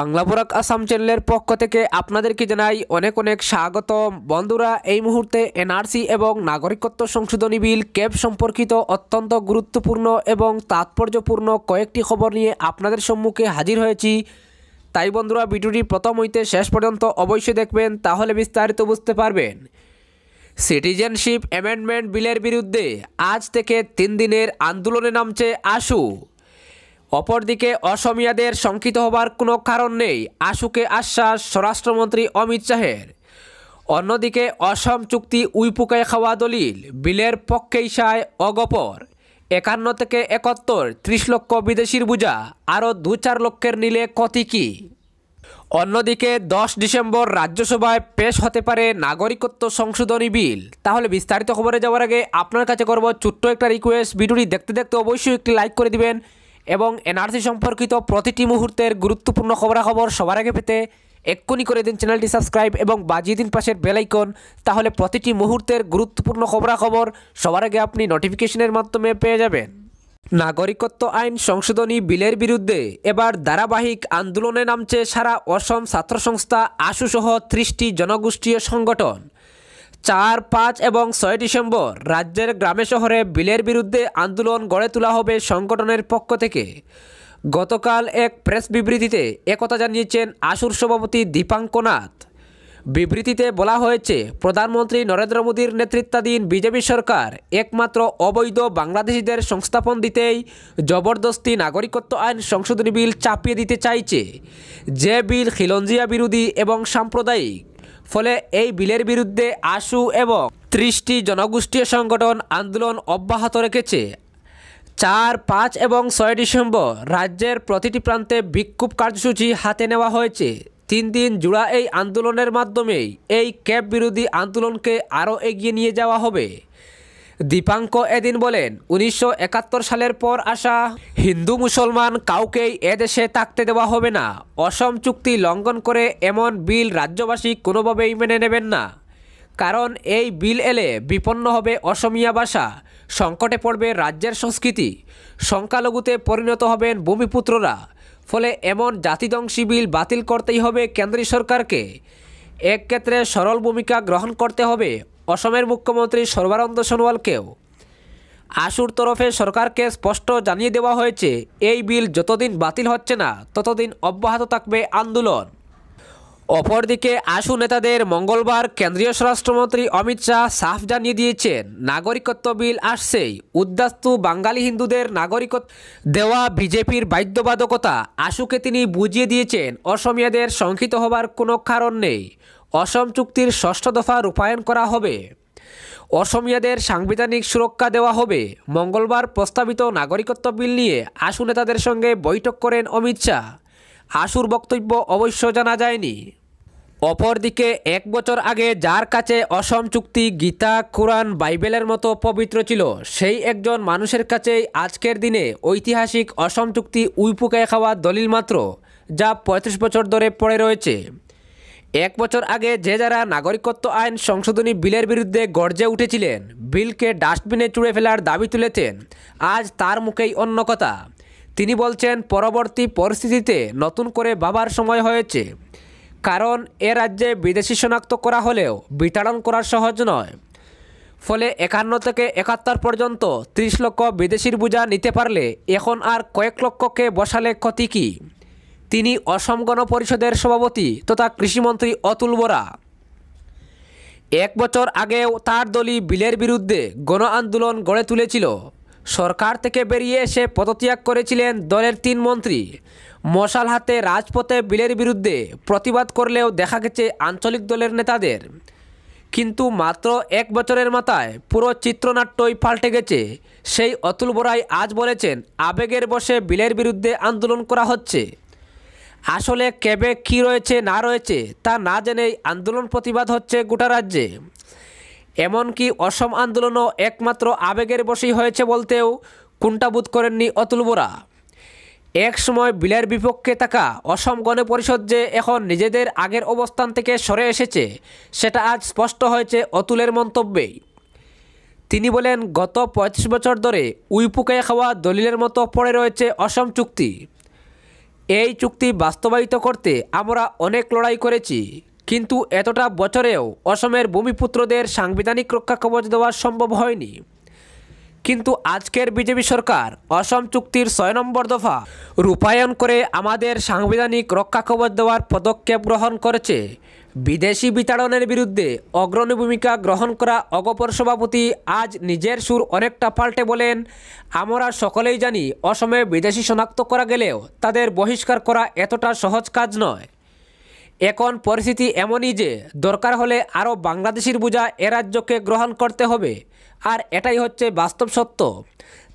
বাংলা বরাক আসাম চ্যানেলের পক্ষ থেকে আপনাদেরকে জানাই অনেক অনেক স্বাগত বন্ধুরা, এই মুহূর্তে এনআরসি এবং নাগরিকত্ব সংশোধনী বিল ক্যাব সম্পর্কিত অত্যন্ত গুরুত্বপূর্ণ এবং তাৎপর্যপূর্ণ কয়েকটি খবর নিয়ে আপনাদের সম্মুখে হাজির হয়েছি। তাই বন্ধুরা, ভিডিওটি প্রথম হইতে শেষ পর্যন্ত অবশ্যই দেখবেন, তাহলে বিস্তারিত বুঝতে পারবেন। সিটিজেনশিপ অ্যামেন্ডমেন্ট বিলের বিরুদ্ধে আজ থেকে তিন দিনের আন্দোলনে নামছে আশু অপরদিকে অসমিয়াদের শঙ্কিত হবার কোনো কারণ নেই, আশুকে আশ্বাস স্বরাষ্ট্রমন্ত্রী অমিত শাহের। অন্যদিকে অসম চুক্তি উইপুকায় খাওয়া দলিল, বিলের পক্ষে ইশায় অগপর। একান্ন থেকে একাত্তর, ত্রিশ লক্ষ বিদেশির বোঝা, আরও দু চার লক্ষের নিলে কতি কি? অন্যদিকে দশ ডিসেম্বর রাজ্যসভায় পেশ হতে পারে নাগরিকত্ব সংশোধনী বিল। তাহলে বিস্তারিত খবরে যাওয়ার আগে আপনার কাছে করব ছোট্ট একটা রিকোয়েস্ট ভিডিওটি দেখতে দেখতে অবশ্যই একটি লাইক করে দিবেন। এবং এনআরসি সম্পর্কিত প্রতিটি মুহূর্তের গুরুত্বপূর্ণ খবরাখবর সবার আগে পেতে এক্ষুনি করে দিন চ্যানেলটি সাবস্ক্রাইব এবং বাজিয়ে দিন পাশের বেলাইকন তাহলে প্রতিটি মুহূর্তের গুরুত্বপূর্ণ খবরাখবর সবার আগে আপনি নোটিফিকেশনের মাধ্যমে পেয়ে যাবেন। নাগরিকত্ব আইন সংশোধনী বিলের বিরুদ্ধে এবার ধারাবাহিক আন্দোলনে নামছে সারা অসম ছাত্র সংস্থা আশুসহ ত্রিশটি জনগোষ্ঠীয় সংগঠন। চার পাঁচ এবং ছয় ডিসেম্বর রাজ্যের গ্রামে শহরে বিলের বিরুদ্ধে আন্দোলন গড়ে তোলা হবে সংগঠনের পক্ষ থেকে। গতকাল এক প্রেস বিবৃতিতে একথা জানিয়েছেন আশুর সভাপতি দীপাঙ্কনাথ। বিবৃতিতে বলা হয়েছে, প্রধানমন্ত্রী নরেন্দ্র মোদীর নেতৃত্বাধীন বিজেপি সরকার একমাত্র অবৈধ বাংলাদেশিদের সংস্থাপন দিতেই জবরদস্তি নাগরিকত্ব আইন সংশোধনী বিল চাপিয়ে দিতে চাইছে। যে বিল খিলঞ্জিয়া বিরোধী এবং সাম্প্রদায়িক ফলে এই বিলের বিরুদ্ধে আশু এবং ত্রিশটি জনগোষ্ঠীয় সংগঠন আন্দোলন অব্যাহত রেখেছে। চার, পাঁচ এবং ছয় ডিসেম্বর রাজ্যের প্রতিটি প্রান্তে বিক্ষোভ কার্যসূচি হাতে নেওয়া হয়েছে। তিন দিন জুড়া এই আন্দোলনের মাধ্যমেই এই ক্যাব বিরোধী আন্দোলনকে আরও এগিয়ে নিয়ে যাওয়া হবে। দীপাঙ্ক এদিন বলেন, উনিশশো একাত্তর সালের পর আসা হিন্দু মুসলমান কাউকেই এদেশে থাকতে দেওয়া হবে না। অসম চুক্তি লঙ্ঘন করে এমন বিল রাজ্যবাসী কোনোভাবেই মেনে নেবেন না। কারণ এই বিল এলে বিপন্ন হবে অসমিয়া ভাষা, সংকটে পড়বে রাজ্যের সংস্কৃতি, সংখ্যালঘুতে পরিণত হবেন ভূমিপুত্ররা, ফলে এমন জাতিধ্বংসী বিল বাতিল করতেই হবে কেন্দ্রীয় সরকারকে। এক ক্ষেত্রে সরল ভূমিকা গ্রহণ করতে হবে অসমের মুখ্যমন্ত্রী সর্বানন্দ সোনোয়ালকেও আশুর তরফে সরকারকে স্পষ্ট জানিয়ে দেওয়া হয়েছে, এই বিল যতদিন বাতিল হচ্ছে না, ততদিন অব্যাহত থাকবে আন্দোলন। অপরদিকে আশু নেতাদের মঙ্গলবার কেন্দ্রীয় স্বরাষ্ট্রমন্ত্রী অমিত শাহ সাফ জানিয়ে দিয়েছেন, নাগরিকত্ব বিল আসছেই উদ্যাস্তু বাঙালি হিন্দুদের নাগরিকত্ব দেওয়া বিজেপির বাধ্যবাধকতা আশুকে তিনি বুঝিয়ে দিয়েছেন, অসমিয়াদের শঙ্কিত হবার কোনো কারণ নেই। অসম চুক্তির ষষ্ঠ দফা রূপায়ণ করা হবে। অসমিয়াদের সাংবিধানিক সুরক্ষা দেওয়া হবে। মঙ্গলবার প্রস্তাবিত নাগরিকত্ব বিল নিয়ে আশু নেতাদের সঙ্গে বৈঠক করেন অমিত শাহ। আশুর বক্তব্য অবশ্য জানা যায়নি। অপরদিকে, এক বছর আগে যার কাছে অসম চুক্তি, গীতা, কোরআন, বাইবেলের মতো পবিত্র ছিল, সেই একজন মানুষের কাছেই আজকের দিনে ঐতিহাসিক অসম চুক্তি উইপুকায় খাওয়া দলিল মাত্র, যা পঁয়ত্রিশ বছর ধরে পড়ে রয়েছে। এক বছর আগে যে যারা নাগরিকত্ব আইন সংশোধনী বিলের বিরুদ্ধে গর্জে উঠেছিলেন, বিলকে ডাস্টবিনে চুড়ে ফেলার দাবি তুলেছেন, আজ তার মুখেই অন্য কথা। তিনি বলছেন, পরবর্তী পরিস্থিতিতে নতুন করে বাবার সময় হয়েছে। কারণ এ রাজ্যে বিদেশি শনাক্ত করা হলেও বিতাড়ন করা সহজ নয়। ফলে একান্ন থেকে একাত্তর পর্যন্ত ত্রিশ লক্ষ বিদেশির বোঝা নিতে পারলে এখন আর কয়েক লক্ষকে বসালে ক্ষতি কী? তিনি অসম গণ পরিষদের সভাপতি তথা কৃষিমন্ত্রী অতুল বোরা। এক বছর আগেও তার দলই বিলের বিরুদ্ধে গণ আন্দোলন গড়ে তুলেছিল। সরকার থেকে বেরিয়ে এসে পদত্যাগ করেছিলেন দলের তিন মন্ত্রী। মশাল হাতে রাজপথে বিলের বিরুদ্ধে প্রতিবাদ করলেও দেখা গেছে আঞ্চলিক দলের নেতাদের। কিন্তু মাত্র এক বছরের মাথায় পুরো চিত্রনাট্যই পাল্টে গেছে। সেই অতুল বোরাই আজ বলেছেন, আবেগের বসে বিলের বিরুদ্ধে আন্দোলন করা হচ্ছে। আসলে কেবে কি রয়েছে, না রয়েছে, তা না জেনেই আন্দোলন প্রতিবাদ হচ্ছে গোটা রাজ্যে। এমনকি অসম আন্দোলনও একমাত্র আবেগের বসেই হয়েছে বলতেও কুণ্ঠাবোধ করেননি অতুল বোরা। এক সময় বিলের বিপক্ষে থাকা অসম গণ পরিষদ যে এখন নিজেদের আগের অবস্থান থেকে সরে এসেছে, সেটা আজ স্পষ্ট হয়েছে অতুলের মন্তব্যেই। তিনি বলেন, গত পঁয়ত্রিশ বছর ধরে উইপুকে খাওয়া দলিলের মতো পড়ে রয়েছে অসম চুক্তি। এই চুক্তি বাস্তবায়িত করতে আমরা অনেক লড়াই করেছি। কিন্তু এতটা বছরেও অসমের ভূমিপুত্রদের সাংবিধানিক রক্ষা কবচ দেওয়া সম্ভব হয়নি। কিন্তু আজকের বিজেপি সরকার অসম চুক্তির ছয় নম্বর দফা রূপায়ণ করে আমাদের সাংবিধানিক রক্ষা কবচ দেওয়ার পদক্ষেপ গ্রহণ করেছে। বিদেশি বিতাড়নের বিরুদ্ধে অগ্রণী ভূমিকা গ্রহণ করা অগপর সভাপতি আজ নিজের সুর অনেকটা পাল্টে বলেন, আমরা সকলেই জানি অসমে বিদেশি শনাক্ত করা গেলেও তাদের বহিষ্কার করা এতটা সহজ কাজ নয়। এখন পরিস্থিতি এমনই যে দরকার হলে আরও বাংলাদেশির বোঝা এ রাজ্যকে গ্রহণ করতে হবে, আর এটাই হচ্ছে বাস্তব সত্য।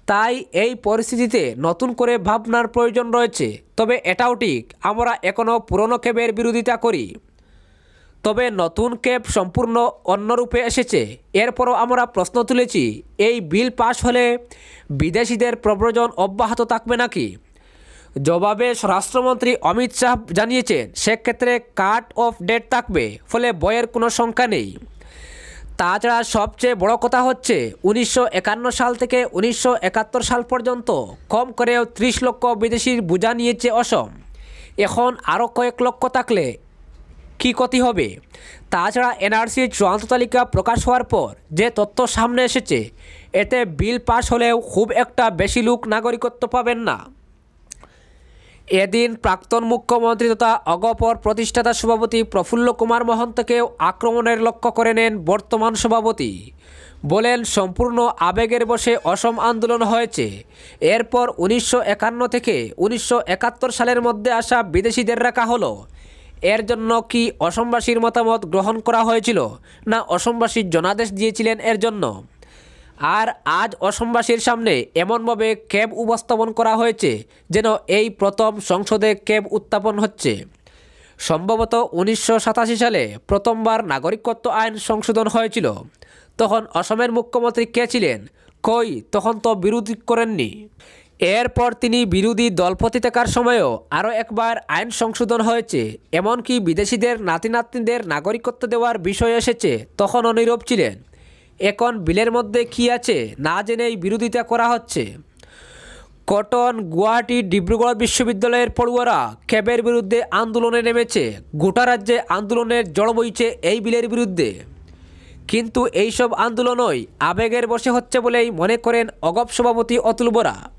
তাই এই পরিস্থিতিতে নতুন করে ভাবনার প্রয়োজন রয়েছে, তবে এটাও ঠিক, আমরা এখনও পুরনো ক্যাবের বিরোধিতা করি। তবে নতুন ক্যাব সম্পূর্ণ অন্যরূপে এসেছে। এরপরও আমরা প্রশ্ন তুলেছি, এই বিল পাশ হলে বিদেশিদের প্রব্রজন অব্যাহত থাকবে নাকি? জবাবে স্বরাষ্ট্রমন্ত্রী অমিত শাহ জানিয়েছেন, সেক্ষেত্রে কাট অফ ডেট থাকবে, ফলে বইয়ের কোনো সংখ্যা নেই। তাছাড়া সবচেয়ে বড় কথা হচ্ছে, উনিশশো একান্ন সাল থেকে উনিশশো একাত্তর সাল পর্যন্ত কম করেও ত্রিশ লক্ষ বিদেশির বোঝা নিয়েছে অসম। এখন আরও কয়েক লক্ষ থাকলে কী ক্ষতি হবে? তাছাড়া এনআরসির চূড়ান্ত তালিকা প্রকাশ হওয়ার পর যে তথ্য সামনে এসেছে, এতে বিল পাশ হলেও খুব একটা বেশি লোক নাগরিকত্ব পাবেন না। এদিন প্রাক্তন মুখ্যমন্ত্রী তথা অগপর প্রতিষ্ঠাতা সভাপতি প্রফুল্ল কুমার মহন্তকেও আক্রমণের লক্ষ্য করে নেন বর্তমান সভাপতি। বলেন, সম্পূর্ণ আবেগের বসে অসম আন্দোলন হয়েছে। এরপর উনিশশো একান্ন থেকে উনিশশো একাত্তর সালের মধ্যে আসা বিদেশিদের রাখা হলো। এর জন্য কি অসমবাসীর মতামত গ্রহণ করা হয়েছিল না অসমবাসীর জনাদেশ দিয়েছিলেন এর জন্য? আর আজ অসমবাসীর সামনে এমনভাবে ক্যাব উপস্থাপন করা হয়েছে যেন এই প্রথম সংসদে ক্যাব উত্থাপন হচ্ছে। সম্ভবত উনিশশো সাতাশি সালে প্রথমবার নাগরিকত্ব আইন সংশোধন হয়েছিল। তখন অসমের মুখ্যমন্ত্রী কে ছিলেন? কই? তখন তো বিরোধী করেননি। এরপর তিনি বিরোধী দলপতি থাকার সময়ও আরও একবার আইন সংশোধন হয়েছে। এমনকি বিদেশিদের নাতি নাতনিদের নাগরিকত্ব দেওয়ার বিষয় এসেছে, তখনও নীরব ছিলেন। এখন বিলের মধ্যে কি আছে না জেনেই বিরোধিতা করা হচ্ছে। কটন, গুয়াহাটি, ডিব্রুগড় বিশ্ববিদ্যালয়ের পড়ুয়ারা ক্যাবের বিরুদ্ধে আন্দোলনে নেমেছে। গোটা রাজ্যে আন্দোলনের জড় বইছে এই বিলের বিরুদ্ধে। কিন্তু এইসব আন্দোলনই আবেগের বসে হচ্ছে বলেই মনে করেন অগপ সভাপতি অতুল বোরা।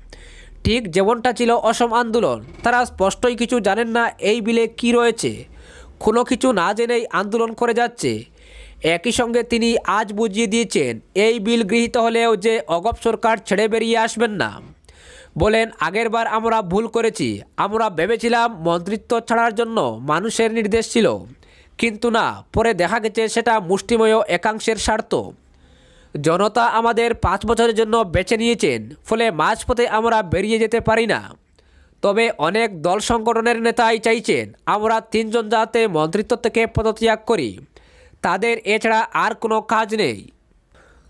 ঠিক যেমনটা ছিল অসম আন্দোলন, তারা স্পষ্টই কিছু জানেন না এই বিলে কি রয়েছে। কোনো কিছু না জেনেই আন্দোলন করে যাচ্ছে। একই সঙ্গে তিনি আজ বুঝিয়ে দিয়েছেন, এই বিল গৃহীত হলেও যে অগপ সরকার ছেড়ে বেরিয়ে আসবেন না। বলেন আগেরবার আমরা ভুল করেছি। আমরা ভেবেছিলাম মন্ত্রিত্ব ছাড়ার জন্য মানুষের নির্দেশ ছিল। কিন্তু না, পরে দেখা গেছে সেটা মুষ্টিময় একাংশের স্বার্থ। জনতা আমাদের পাঁচ বছরের জন্য বেছে নিয়েছেন, ফলে মাঝপথে আমরা বেরিয়ে যেতে পারি না। তবে অনেক দল সংগঠনের নেতাই চাইছেন আমরা তিনজন যাতে মন্ত্রিত্ব থেকে পদত্যাগ করি। তাদের এছাড়া আর কোনো কাজ নেই।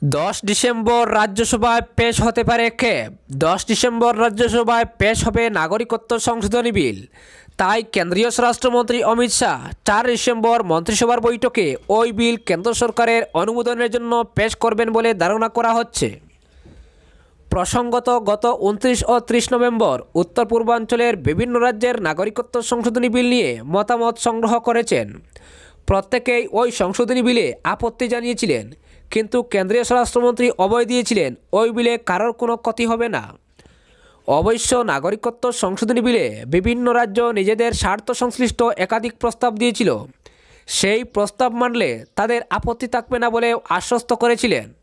দশ ডিসেম্বর রাজ্যসভায় পেশ হতে পারে ক্যাব দশ ডিসেম্বর রাজ্যসভায় পেশ হবে নাগরিকত্ব সংশোধনী বিল। তাই কেন্দ্রীয় স্বরাষ্ট্রমন্ত্রী অমিত শাহ চার ডিসেম্বর মন্ত্রিসভার বৈঠকে ওই বিল কেন্দ্র সরকারের অনুমোদনের জন্য পেশ করবেন বলে ধারণা করা হচ্ছে। প্রসঙ্গত গত উনত্রিশ ও ত্রিশ নভেম্বর উত্তর পূর্বাঞ্চলের বিভিন্ন রাজ্যের নাগরিকত্ব সংশোধনী বিল নিয়ে মতামত সংগ্রহ করেছেন। প্রত্যেকেই ওই সংশোধনী বিলে আপত্তি জানিয়েছিলেন, কিন্তু কেন্দ্রীয় স্বরাষ্ট্রমন্ত্রী অভয় দিয়েছিলেন, ওই বিলে কারোর কোনো ক্ষতি হবে না। অবশ্য নাগরিকত্ব সংশোধনী বিলে বিভিন্ন রাজ্য নিজেদের স্বার্থ সংশ্লিষ্ট একাধিক প্রস্তাব দিয়েছিল। সেই প্রস্তাব মানলে তাদের আপত্তি থাকবে না বলে আশ্বস্ত করেছিলেন।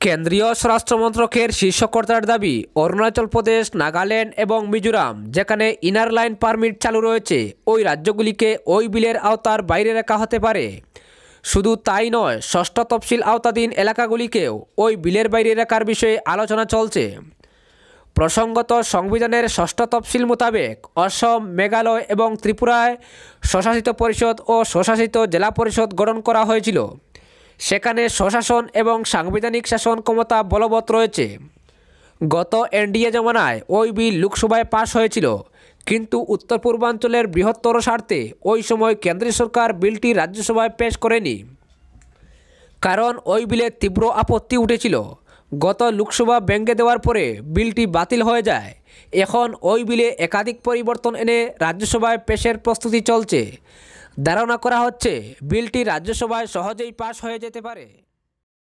কেন্দ্রীয় স্বরাষ্ট্রমন্ত্রকের শীর্ষকর্তার দাবি, অরুণাচল প্রদেশ, নাগাল্যান্ড এবং মিজোরাম, যেখানে ইনার লাইন পারমিট চালু রয়েছে, ওই রাজ্যগুলিকে ওই বিলের আওতার বাইরে রাখা হতে পারে। শুধু তাই নয়, ষষ্ঠ তফসিল আওতাধীন এলাকাগুলিকেও ওই বিলের বাইরে রাখার বিষয়ে আলোচনা চলছে। প্রসঙ্গত সংবিধানের ষষ্ঠ তফসিল মোতাবেক অসম, মেঘালয় এবং ত্রিপুরায় স্বশাসিত পরিষদ ও স্বশাসিত জেলা পরিষদ গঠন করা হয়েছিল। সেখানে স্বশাসন এবং সাংবিধানিক শাসন ক্ষমতা বলবৎ রয়েছে। গত এনডিএ জমানায় ওই বিল লোকসভায় পাশ হয়েছিল, কিন্তু উত্তর পূর্বাঞ্চলের বৃহত্তর স্বার্থে ওই সময় কেন্দ্রীয় সরকার বিলটি রাজ্যসভায় পেশ করেনি। কারণ ওই বিলে তীব্র আপত্তি উঠেছিল। গত লোকসভা ব্যাঙ্গে দেওয়ার পরে বিলটি বাতিল হয়ে যায়। এখন ওই বিলে একাধিক পরিবর্তন এনে রাজ্যসভায় পেশের প্রস্তুতি চলছে। ধারণা করা হচ্ছে, বিলটি রাজ্যসভায় সহজেই পাশ হয়ে যেতে পারে।